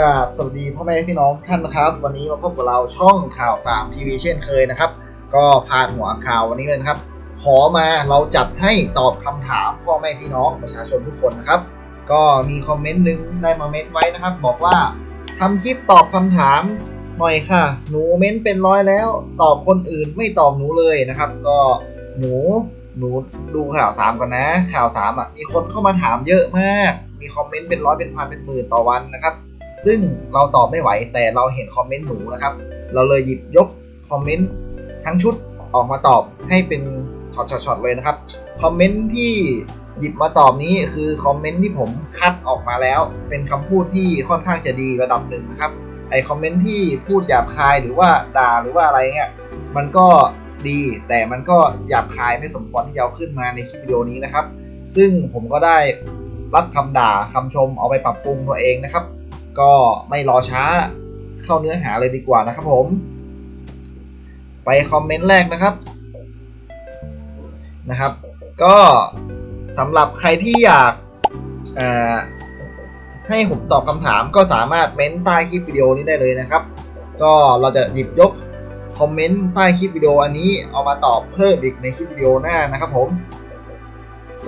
กาบสวัสดีพ่อแม่พี่น้องท่านนะครับ วันนี้มาพบกับเราช่องข่าว3ทีวีเช่นเคยนะครับ ก็พาดหัวข่าววันนี้เลยนะครับ ขอมาเราจัดให้ตอบคำถามพ่อแม่พี่น้องประชาชนทุกคนนะครับ ก็มีคอมเมนต์หนึงได้มาเม้นไว้นะครับ บอกว่าทำคลิปตอบคำถามหน่อยค่ะ หนูเม้นเป็นร้อยแล้ว ตอบคนอื่นไม่ตอบหนูเลยนะครับ ก็หนูหนูดูข่าวสามก่อนนะ ข่าวสามอะมีคนเข้ามาถามเยอะมากมีคอมเมนต์เป็นร้อยเป็นพันเป็นหมื่นต่อวันนะครับ ซึ่งเราตอบไม่ไหวแต่เราเห็นคอมเมนต์หนูนะครับ เราเลยหยิบยกคอมเมนต์ทั้งชุดออกมาตอบให้เป็นช็อตๆเลยนะครับ คอมเมนต์ที่หยิบมาตอบนี้คือคอมเมนต์ที่ผมคัดออกมาแล้ว เป็นคำพูดที่ค่อนข้างจะดีระดับหนึ่งนะครับ ไอ้คอมเมนต์ที่พูดหยาบคายหรือว่าด่าหรือว่าอะไรเงี้ย มันก็ดีแต่มันก็หยาบคายไม่สมควรที่จะเอาขึ้นมาในคลิปวิดีโอนี้นะครับ ซึ่งผมก็ได้รับคำด่าคำชมเอาไปปรับปรุงตัวเองนะครับ ก็ไม่รอช้าเข้าเนื้อหาเลยดีกว่านะครับผม ไปคอมเมนต์แรกนะครับนะครับ ก็สำหรับใครที่อยากให้ผมตอบคำถามก็สามารถเม้นใต้คลิปวิดีโอนี้ได้เลยนะครับ ก็เราจะหยิบยกคอมเมนต์ใต้คลิปวิดีโออันนี้เอามาตอบเพิ่มอีกในคลิปวิดีโอหน้านะครับผม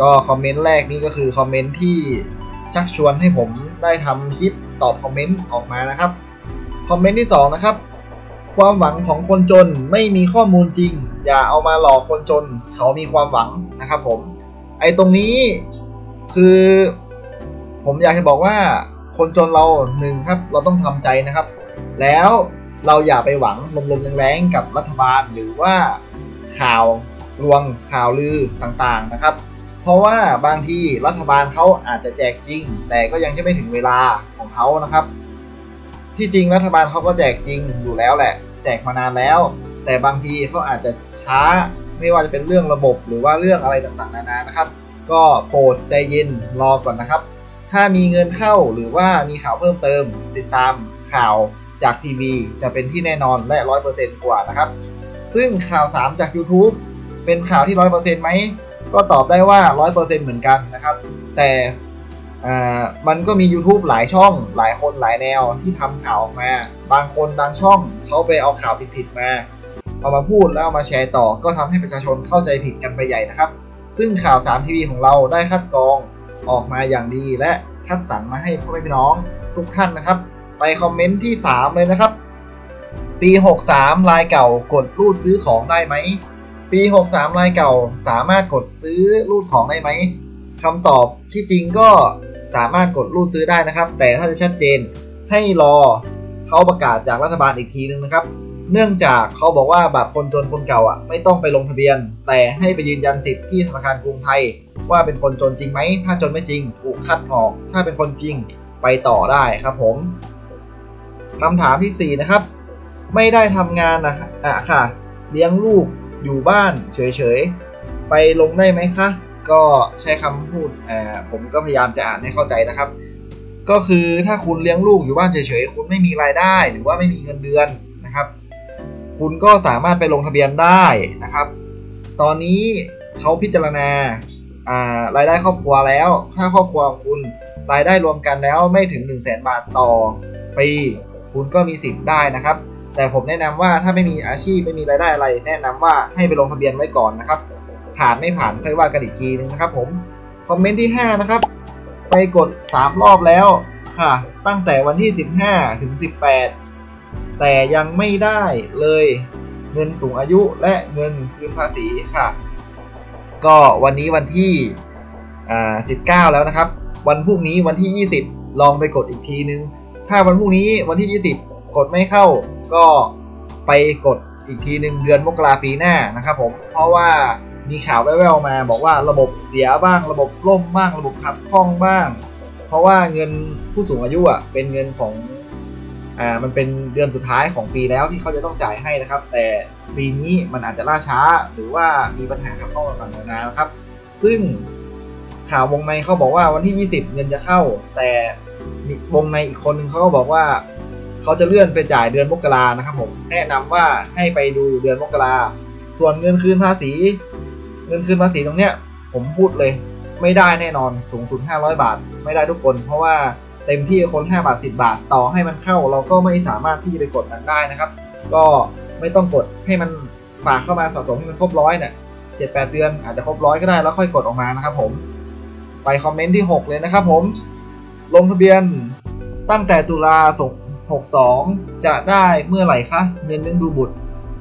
ก็คอมเมนต์แรกนี่ก็คือคอมเมนต์ที่ชักชวนให้ผมได้ทำคลิป ตอบคอมเมนต์ออกมานะครับ คอมเมนต์ที่ 2 นะครับ ความหวังของคนจนไม่มีข้อมูลจริง อย่าเอามาหลอกคนจน เขามีความหวังนะครับผม ไอ้ตรงนี้คือ ผมอยากจะบอกว่าคนจนเราหนึ่งครับ เราต้องทำใจนะครับ แล้วเราอย่าไปหวังลมๆแรงๆกับรัฐบาลหรือว่าข่าวลวงข่าวลือต่างๆนะครับ เพราะว่าบางทีรัฐบาลเขาอาจจะแจกจริง แต่ก็ยังจะไม่ถึงเวลาของเขานะครับ ที่จริงรัฐบาลเขาก็แจกจริงอยู่แล้วแหละ แจกมานานแล้ว แต่บางทีเขาอาจจะช้าไม่ว่าจะเป็นเรื่องระบบหรือว่าเรื่องอะไรต่างๆนานานะครับ ก็โปรดใจเย็นรอก่อนนะครับ ถ้ามีเงินเข้าหรือว่ามีข่าวเพิ่มเติม ติดตามข่าวจากทีวีจะเป็นที่แน่นอนและร้อยเปอร์เซนต์กว่านะครับ ซึ่งข่าว 3 จาก YouTube เป็นข่าวที่ร้อยเปอร์เซนต์ไหม ก็ตอบได้ว่า 100%เหมือนกันนะครับ แต่อ่ามันก็มี YouTube หลายช่องหลายคนหลายแนวที่ทำข่าวออกมา บางคนบางช่องเขาไปเอาข่าวผิดๆมาเอามาพูดแล้วเอามาแชร์ต่อ ก็ทำให้ประชาชนเข้าใจผิดกันไปใหญ่นะครับ ซึ่งข่าว3ทีวีของเราได้คัดกรองออกมาอย่างดี และคัดสรรมาให้พ่อแม่พี่น้องทุกท่านนะครับ ไปคอมเมนต์ที่ 3 เลยนะครับ ปี 63ลายเก่ากดรูดซื้อของได้ไหม ปี 63 รายเก่าสามารถกดซื้อรูดของได้ไหมคำตอบที่จริงก็สามารถกดรูดซื้อได้นะครับ แต่ถ้าจะชัดเจนให้รอเขาประกาศจากรัฐบาลอีกทีนึงนะครับ เนื่องจากเขาบอกว่าบัตรคนจนคนเก่าอะไม่ต้องไปลงทะเบียน แต่ให้ไปยืนยันสิทธิ์ที่ธนาคารกรุงไทย ว่าเป็นคนจนจริงไหม ถ้าจนไม่จริงถูกคัดออก ถ้าเป็นคนจริงไปต่อได้ครับผมคำถามทีสี่4 นะครับ ไม่ได้ทำงานนะอะค่ะ เลี้ยงลูก อยู่บ้านเฉยๆ ไปลงได้ไหมคะ ก็ใช้คำพูดผมก็พยายามจะอ่านให้เข้าใจนะครับ ก็คือถ้าคุณเลี้ยงลูกอยู่บ้านเฉยๆ คุณไม่มีรายได้หรือว่าไม่มีเงินเดือนนะครับ คุณก็สามารถไปลงทะเบียนได้นะครับ ตอนนี้เขาพิจารณาอ่ารายได้ครอบครัวแล้ว ถ้าครอบครัวของคุณรายได้รวมกันแล้วไม่ถึง 1 0 0 0 0แบาทต่อปี คุณก็มีสิทธิ์ได้นะครับ แต่ผมแนะนำว่าถ้าไม่มีอาชีพไม่มีรายได้อะไร แนะนำว่าให้ไปลงทะเบียนไว้ก่อนนะครับ ผ่านไม่ผ่านค่อยว่ากันอีกทีนึงนะครับผมคอมเมนต์ที่ 5 นะครับ ไปกด 3 รอบแล้วค่ะ ตั้งแต่วันที่ 15 ถึง 18 แต่ยังไม่ได้เลยเงินสูงอายุและเงินคืนภาษีค่ะ ก็วันนี้วันที่19 แล้วนะครับ วันพรุ่งนี้วันที่ 20 ลองไปกดอีกทีนึง ถ้าวันพรุ่งนี้วันที่ 20 กดไม่เข้าก็ไปกดอีกทีหนึ่งเดือนมกราปีหน้านะครับผม เพราะว่ามีข่าวแว่วๆมา บอกว่าระบบเสียบ้าง ระบบล่มบ้าง ระบบขัดข้องบ้าง เพราะว่าเงินผู้สูงอายุอะเป็นเงินของอ่ามันเป็นเดือนสุดท้ายของปีแล้วที่เขาจะต้องจ่ายให้นะครับ แต่ปีนี้มันอาจจะล่าช้าหรือว่ามีปัญหาขัดข้องต่างๆนานานะครับ ซึ่งข่าววงในเขาบอกว่าวันที่ 20 เงินจะเข้า แต่วงในอีกคนหนึ่งเขาก็บอกว่า เขาจะเลื่อนไปจ่ายเดือนมกรานะครับผมแนะนำว่าให้ไปดูเดือนมกราส่วนเงินคืนภาษี เงินคืนภาษีตรงเนี้ยผมพูดเลย ไม่ได้แน่นอนสูงสุด 500 บาท ไม่ได้ทุกคน เพราะว่าเต็มที่คน5บาท 10 บาท ต่อให้มันเข้าเราก็ไม่สามารถที่จะไปกดมันได้นะครับ ก็ไม่ต้องกดให้มันฝากเข้ามาสะสมให้มันครบร้อยเนี่ยเจ็ดแปดเดือนอาจจะครบร้อยก็ได้แล้วค่อยกดออกมานะครับผม ไปคอมเมนต์ที่ 6 เลยนะครับผม ลงทะเบียนตั้งแต่ตุลาส่ง 62 จะได้เมื่อไหร่คะเงินเลี้ยงดูบุตร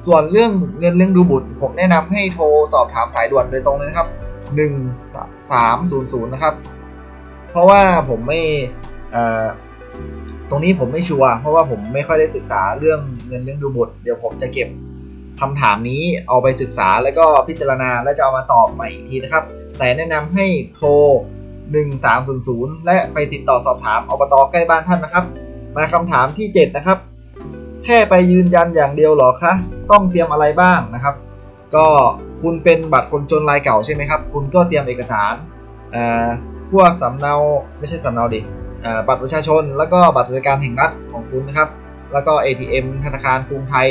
ส่วนเรื่องเงินเลี้ยงดูบุตร ผมแนะนำให้โทรสอบถามสายด่วนโดยตรงเลยนะครับ 1300 นะครับ เพราะว่าผมไม่ตรงนี้ผมไม่ชัวร์เพราะว่าผมไม่ค่อยได้ศึกษาเรื่องเงินเลี้ยงดูบุตร เดี๋ยวผมจะเก็บคำถามนี้เอาไปศึกษาแล้วก็พิจารณาและจะเอามาตอบใหม่อีกทีนะครับ แต่แนะนำให้โทร 1300 และไปติดต่อสอบถามอบตใกล้บ้านท่านนะครับ มาคำถามที่ 7 นะครับ แค่ไปยืนยันอย่างเดียวหรอคะต้องเตรียมอะไรบ้างนะครับ ก็คุณเป็นบัตรคนจนรายเก่าใช่ไหมครับ คุณก็เตรียมเอกสารพวกสำเนาไม่ใช่สำเนาดิบัตรประชาชน แล้วก็บัตรสวัสดิการแห่งรัฐของคุณนะครับ แล้วก็ ATM ธนาคารกรุงไทย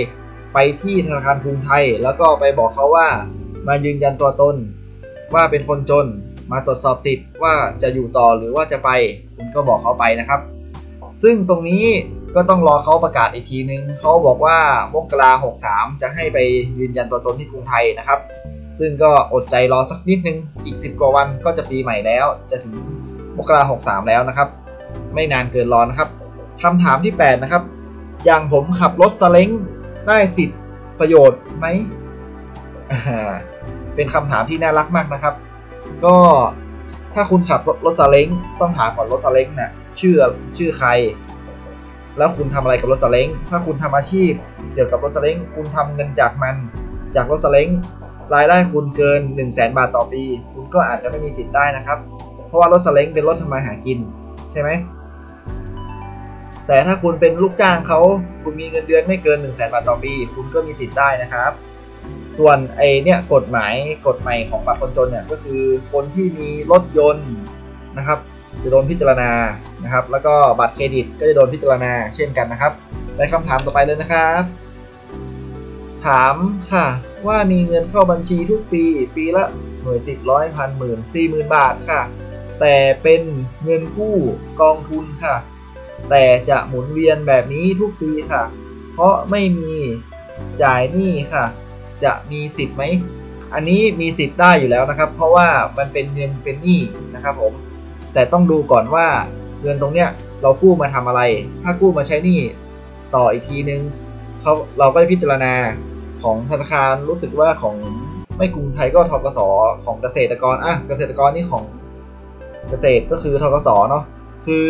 ไปที่ธนาคารกรุงไทย แล้วก็ไปบอกเขาว่า มายืนยันตัวตน ว่าเป็นคนจน มาตรวจสอบสิทธิ์ว่าจะอยู่ต่อหรือว่าจะไป คุณก็บอกเขาไปนะครับ ซึ่งตรงนี้ก็ต้องรอเขาประกาศอีกทีนึงเขาบอกว่ามกราหกสามจะให้ไปยืนยันตัวตนที่กรุงไทยนะครับ ซึ่งก็อดใจรอสักนิดนึงอีก 10 กว่าวันก็จะปีใหม่แล้ว จะถึงมกราหกสามแล้วนะครับ ไม่นานเกินรอนะครับคำถามที่ 8 นะครับ อย่างผมขับรถสเล้งได้สิทธิ์ประโยชน์ไหม เป็นคำถามที่น่ารักมากนะครับ ก็ถ้าคุณขับรถซาเล้งต้องถามก่อนรถซาเล้งนะ่ะ ชื่อชื่อใคร แล้วคุณทำอะไรกับรถซาเล้งถ้าคุณทำอาชีพ เกี่ยวกับรถซาเล้งคุณทำเงินจากมัน จากรถซาเล้งรายได้คุณเกิน 1 0 0 0 0แบาทต่อปี คุณก็อาจจะไม่มีสิทธิ์ได้นะครับ เพราะว่ารถซาเล้งเป็นรถทำมาหากินใช่ไหมแต่ถ้าคุณเป็นลูกจ้างเขาคุณมีเงินเดือนไม่เกิน 1 0 0 0 0แบาทต่อปี คุณก็มีสิทธิ์ได้นะครับ ส่วนไอเนี่ยกฎหมายกฎใหม่ของบัตรคนจนเนี่ยก็คือคนที่มีรถยนต์นะครับ จะโดนพิจารณานะครับ แล้วก็บัตรเครดิตก็จะโดนพิจารณาเช่นกันนะครับไปคำถามต่อไปเลยนะครับ ถามค่ะ ว่ามีเงินเข้าบัญชีทุกปี ปีละหน่วยสิบร้อยพันหมื่นสี่หมื่นบาทค่ะ แต่เป็นเงินกู้กองทุนค่ะ แต่จะหมุนเวียนแบบนี้ทุกปีค่ะ เพราะไม่มีจ่ายหนี้ค่ะ จะมีสิทธิ์ไหม อันนี้มีสิทธิ์ได้อยู่แล้วนะครับ เพราะว่ามันเป็นเงินเป็นหนี้นะครับผม แต่ต้องดูก่อนว่าเงินตรงเนี้ยเรากู้มาทำอะไร ถ้ากู้มาใช้หนี้ต่ออีกทีนึงเขาเราก็พิจารณาของธนาคารรู้สึกว่าของไม่กรุงไทยก็ทกสของเกษตรกรอะเกษตรกรนี่ของเกษตรก็คือทกสเนาะคือ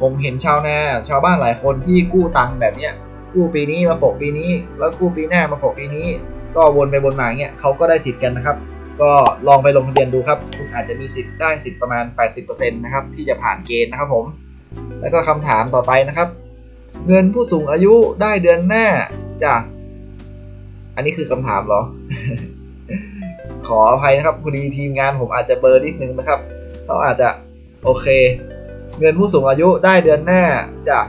ผมเห็นชาวนาชาวบ้านหลายคนที่กู้ตังค์แบบเนี้ยกู้ปีนี้มาโปะปีนี้ แล้วกู้ปีหน้ามาโปะปีนี้ ก็วนไปวนมาเงี้ยเขาก็ได้สิทธิ์กันนะครับ ก็ลองไปลงทะเบียนดูครับ คุณอาจจะมีสิทธิ์ได้สิทธิ์ประมาณ 80%นะครับที่จะผ่านเกณฑ์นะครับผม แล้วก็คำถามต่อไปนะครับ เงินผู้สูงอายุได้เดือนหน้าจาก อันนี้คือคำถามเหรอ ขออภัยนะครับพอดีทีมงานผมอาจจะเบอร์นิดนึงนะครับเขาอาจจะโอเค เงินผู้สูงอายุได้เดือนหน้าจาก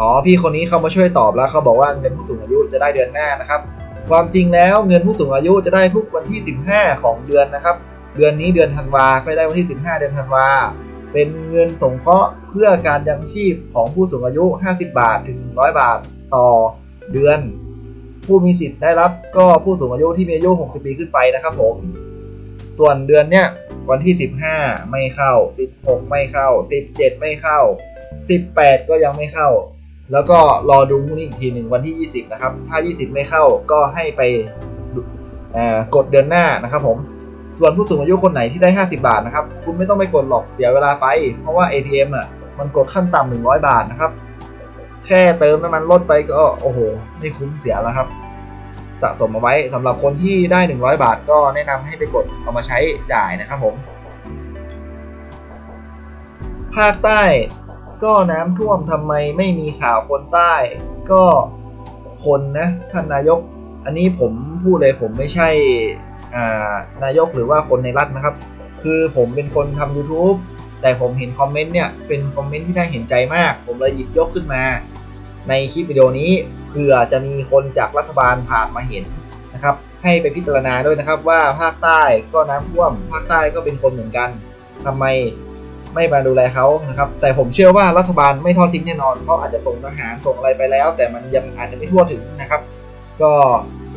อ๋อพี่คนนี้เขามาช่วยตอบแล้วเขาบอกว่าเงินผู้สูงอายุจะได้เดือนหน้านะครับ ความจริงแล้วเงินผู้สูงอายุจะได้ทุกวันที่ 15 ของเดือนนะครับ เดือนนี้เดือนธันวาก็ได้วันที่ 15 เดือนธันวาเป็นเงินสงเคราะห์เพื่อการยังชีพของผู้สูงอายุ 50 บาทถึง 100 บาทต่อเดือน ผู้มีสิทธิ์ได้รับก็ผู้สูงอายุที่มีอายุ 60 ปีขึ้นไปนะครับผม ส่วนเดือนเนี้ยวันที่ 15 ไม่เข้า 16 ไม่เข้า 17 ไม่เข้า 18 ก็ยังไม่เข้า แล้วก็รอดูพรุ่งนี้อีกทีหนึ่งวันที่ 20 นะครับ ถ้า 20 ไม่เข้าก็ให้ไปกดเดือนหน้านะครับผม ส่วนผู้สูงอายุคนไหนที่ได้ 50 บาทนะครับ คุณไม่ต้องไปกดหลอกเสียเวลาไป เพราะว่า ATM อะ มันกดขั้นต่ำ100 บาทนะครับ แค่เติมน้ำมันลดไปก็โอ้โห ไม่คุ้มเสียแล้วครับ สะสมเอาไว้สำหรับคนที่ได้ 100 บาท ก็แนะนำให้ไปกดเอามาใช้จ่ายนะครับผม ภาคใต้ ก็น้ำท่วมทำไมไม่มีข่าวคนใต้ ก็คนนะท่านนายก อันนี้ผมพูดเลยผมไม่ใช่นายกหรือว่าคนในรัฐนะครับ คือผมเป็นคนทำ YouTube แต่ผมเห็นคอมเมนต์เนี่ยเป็นคอมเมนต์ที่น่าเห็นใจมาก ผมเลยหยิบยกขึ้นมา ในคลิปวิดีโอนี้เผื่อจะมีคนจากรัฐบาลผ่านมาเห็นนะครับ ให้ไปพิจารณาด้วยนะครับว่าภาคใต้ก็น้ำท่วม ภาคใต้ก็เป็นคนเหมือนกันทำไม ไม่มาดูแลเขานะครับ แต่ผมเชื่อว่ารัฐบาลไม่ทอดทิ้งแน่นอนเขาอาจจะส่งทหารส่งอะไรไปแล้ว แต่มันยังอาจจะไม่ทั่วถึงนะครับ ก็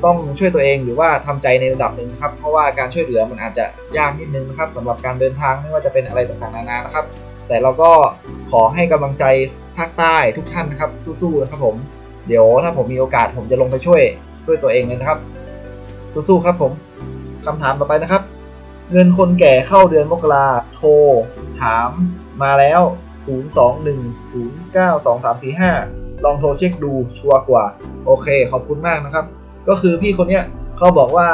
ต้องช่วยตัวเองหรือว่าทำใจในระดับหนึ่งครับ เพราะว่าการช่วยเหลือมันอาจจะยากนิดนึงนะครับสำหรับการเดินทางไม่ว่าจะเป็นอะไรต่างๆนานานะครับ แต่เราก็ขอให้กำลังใจภาคใต้ทุกท่านนะครับ สู้ๆนะครับผม เดี๋ยวถ้าผมมีโอกาสผมจะลงไปช่วยด้วยตัวเองเลยนะครับ สู้ๆครับผมคำถามต่อไปนะครับ เงินคนแก่เข้าเดือนมกราโทร ถามมาแล้ว 021092345 ลองโทรเช็คดูชัวร์กว่า โอเค ขอบคุณมากนะครับ ก็คือพี่คนเนี้ยเขาบอกว่า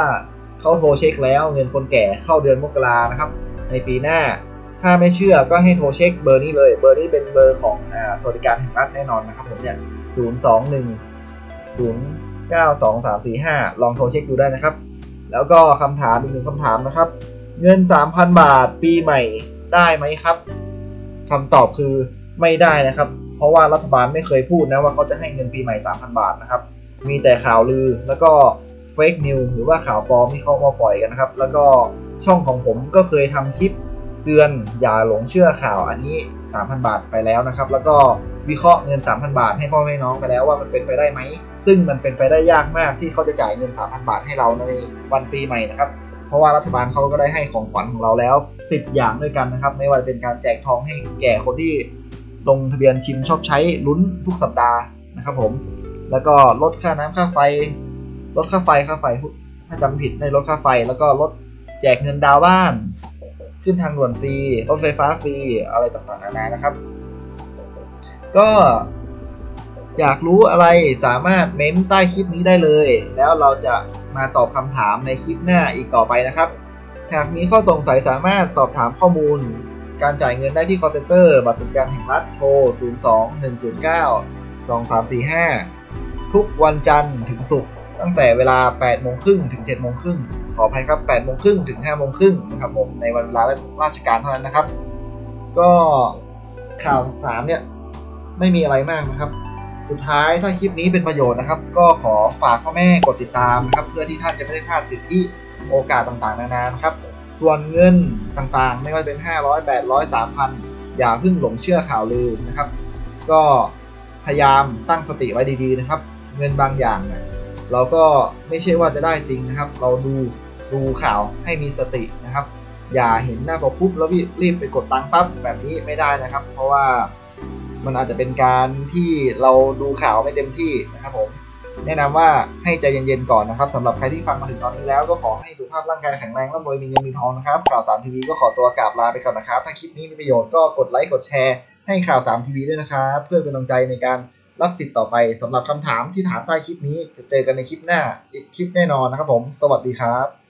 เขาโทรเช็คแล้ว เงินคนแก่เข้าเดือนมกรานะครับ ในปีหน้า ถ้าไม่เชื่อก็ให้โทรเช็คเบอร์นี้เลย เบอร์นี้เป็นเบอร์ของอ่าสวัสดิการแห่งรัฐแน่นอนนะครับผมเนี่ย021 092345 ลองโทรเช็คดูได้นะครับ แล้วก็คำถามอีกหนึ่งคำถามนะครับ เงิน 3,000 บาทปีใหม่ได้ไหมครับคำตอบคือไม่ได้นะครับ เพราะว่ารัฐบาลไม่เคยพูดนะว่าเขาจะให้เงินปีใหม่ 3,000 บาทนะครับ มีแต่ข่าวลือแล้วก็เฟกนิวหรือว่าข่าวปลอมที่เขามาปล่อยกันนะครับ แล้วก็ช่องของผมก็เคยทำคลิปเตือนอย่าหลงเชื่อข่าวอันนี้ 3,000 บาทไปแล้วนะครับ แล้วก็วิเคราะห์เงิน 3,000 บาทให้พ่อแม่น้องไปแล้วว่ามันเป็นไปได้ไหม ซึ่งมันเป็นไปได้ยากมากที่เขาจะจ่ายเงิน 3,000 บาทให้เราในวันปีใหม่นะครับ เพราะว่ารัฐบาลเขาก็ได้ให้ของขวัญของเราแล้ว 10 อย่างด้วยกันนะครับ ไม่ว่าจะเป็นการแจกทองให้แก่คนที่ลงทะเบียนชิมชอบใช้ลุ้นทุกสัปดาห์นะครับผม แล้วก็ลดค่าน้ำค่าไฟ ลดค่าไฟค่าไฟถ้าจำผิดได้ลดค่าไฟ แล้วก็ลดแจกเงินดาวน์บ้าน ขึ้นทางด่วนฟรีรถไฟฟ้าฟรีอะไรต่างๆนานานะครับ ก็อยากรู้อะไรสามารถเม้นใต้คลิปนี้ได้เลย แล้วเราจะ มาตอบคำถามในคลิปหน้าอีกต่อไปนะครับ หากมีข้อสงสัยสามารถสอบถามข้อมูล การจ่ายเงินได้ที่ call center บัตรสวัสดิการแห่งรัฐโทร 02 109 2345 ทุกวันจันทร์ถึงศุกร์ตั้งแต่เวลา 8 โมงครึ่งถึง 7 โมงครึ่ง ขออภัยครับ 8 โมงครึ่งถึง 5 โมงครึ่งนะครับผม ในวันเวลาราชการเท่านั้นนะครับ ก็ข่าวสามเนี่ย ไม่มีอะไรมากนะครับ สุดท้ายถ้าคลิปนี้เป็นประโยชน์นะครับ ก็ขอฝากพ่อแม่กดติดตามนะครับ เพื่อที่ท่านจะไม่ได้พลาดสิทธิโอกาสต่างๆ นานานะครับ ส่วนเงินต่างๆ ไม่ว่าจะเป็น 500 800 3,000 อย่าเพิ่งหลงเชื่อข่าวลือนะครับ ก็พยายามตั้งสติไว้ดีๆนะครับ เงินบางอย่างเนี่ยเราก็ไม่ใช่ว่าจะได้จริงนะครับ เราดูดูข่าวให้มีสตินะครับ อย่าเห็นหน้าพอปุ๊บแล้วรีบไปกดตังค์ปั๊บแบบนี้ไม่ได้นะครับ เพราะว่า มันอาจจะเป็นการที่เราดูข่าวไม่เต็มที่นะครับผมแนะนำว่าให้ใจเย็นๆก่อนนะครับสำหรับใครที่ฟังมาถึงตอนนี้แล้วก็ขอให้สุขภาพร่างกายแข็งแรงร่ำรวยมีเงินมีทองนะครับข่าว3ทีวีก็ขอตัวกราบลาไปก่อนนะครับ ถ้าคลิปนี้มีประโยชน์ก็กดไลค์กดแชร์ให้ข่าว3ทีวีด้วยนะครับเพื่อเป็นกำลังใจในการรับสิทธิ์ต่อไปสำหรับคำถามที่ถามใต้คลิปนี้จะเจอกันในคลิปหน้าอีกคลิปแน่นอนนะครับผม สวัสดีครับ